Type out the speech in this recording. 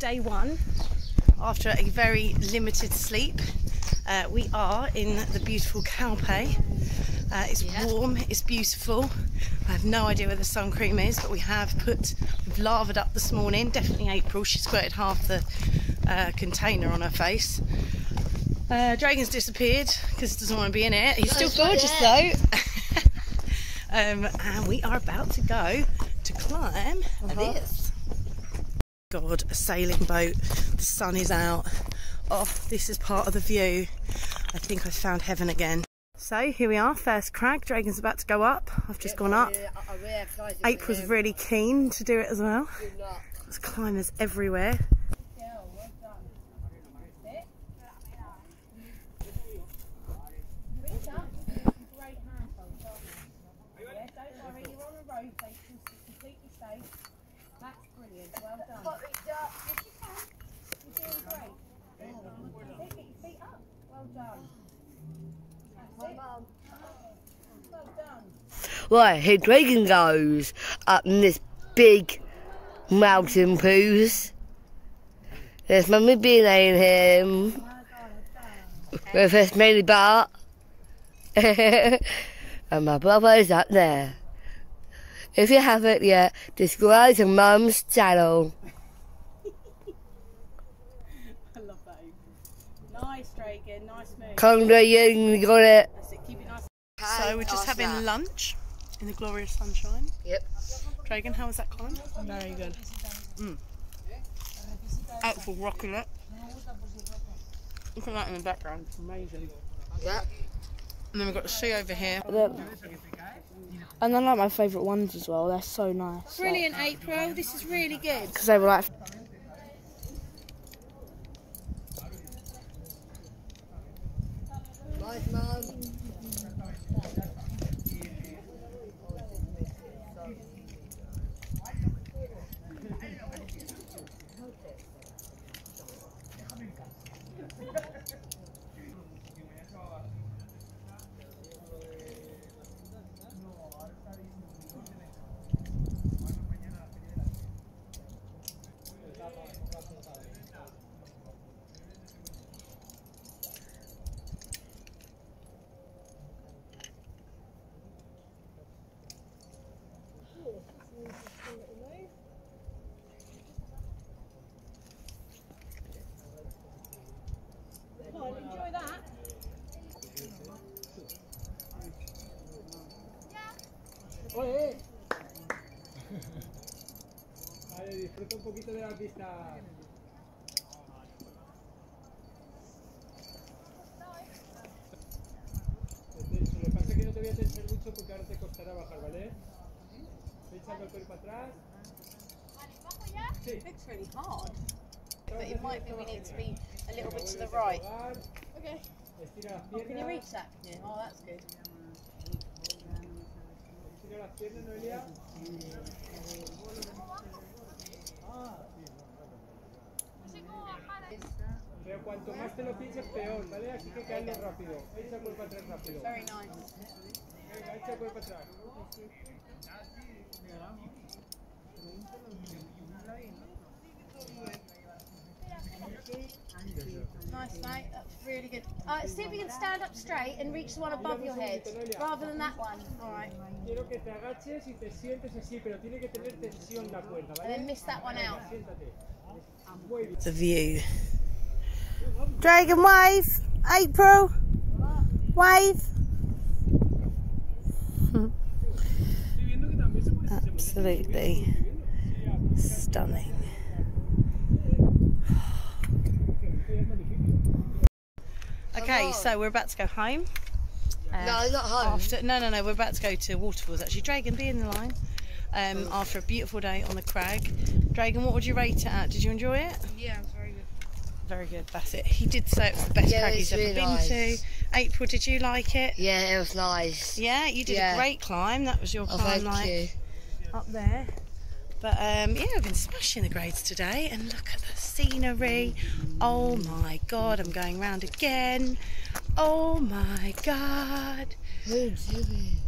day one after a very limited sleep. Uh, we are in the beautiful Calpe. Uh, it's Yeah. warm, it's beautiful. I have no idea where the sun cream is, but we have put, we've lathered up this morning. Definitely April. She squirted half the uh, container on her face. Uh, Dragon's disappeared because he doesn't want to be in it. He's still gorgeous though. um, and we are about to go to climb. Is. God, a sailing boat. The sun is out. Oh, this is part of the view. I think I found heaven again. So here we are, first crag. Dragon's about to go up. I've just gone up. April's really keen to do it as well. There's climbers everywhere. Right, here Dragon goes up in this big mountain poos. There's Mummy Bean and him. With his mini Bart. and my brother is up there. If you haven't yet, subscribe to Mum's channel. I love that. Nice, Dragon. Nice move. Conga you got it. It. Nice. So we're just having lunch in the glorious sunshine. Yep. Dragon, how was that climb? Very good. Mm. April rocking it. Look at that in the background. It's amazing. Yep. And then we've got the sea over here. And they're like my favourite ones as well. They're so nice. Brilliant, April. This is really good. Because they were like Nice, Mum. Vale, disfruta un poquito de la pista. Lo que pasa es que no te voy a tensar mucho porque ahora te costará bajar, ¿vale? Echando el cuerpo atrás. Sí. Looks really hard. But it might be we need to be a little bit to the right. Okay. Estira las Oh, can you reach that? Yeah. Oh, that's good. Las piernas, Noelia. Pero cuanto más te lo pinches, peor, ¿vale? Así que caerlo rápido. Echa el cuerpo atrás rápido. Venga, echa el cuerpo atrás. Nice, mate. That's really good. Uh, see if you can stand up straight and reach the one above your head rather than that one. All right. Quiero que te agaches y te sientes así, pero tiene que tener tensión la cuerda, And then miss that one out. Siéntate. Muy bien. The view. Dragon wave. April. Wave. Absolutely stunning. Okay, so we're about to go home. Uh, No, not home. After no, no, no, we're about to go to waterfalls. Actually, Dragon, be in the line. Um, after a beautiful day on the crag. Dragon, what would you rate it at? Did you enjoy it? Yeah, it's very good. Very good. That's it. He did say it was the best Yeah, crag he's ever really been nice. to. April, did you like it? Yeah, it was nice. Yeah, you did Yeah. a great climb. That was your Oh, climb, like you. up there. But um, yeah, I've been smashing the grades today, and look at the scenery. Oh my god, I'm going round again. Oh my god. Did it?